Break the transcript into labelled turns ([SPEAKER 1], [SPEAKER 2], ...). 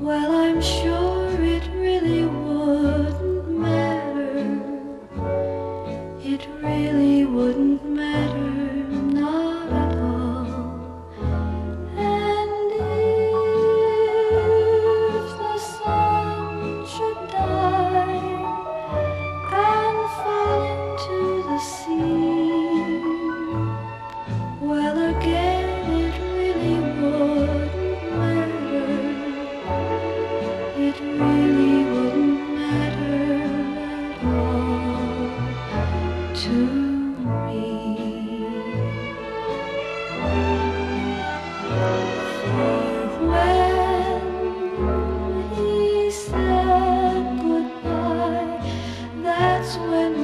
[SPEAKER 1] Well, I'm sure it really wouldn't matter. It really wouldn't matter. when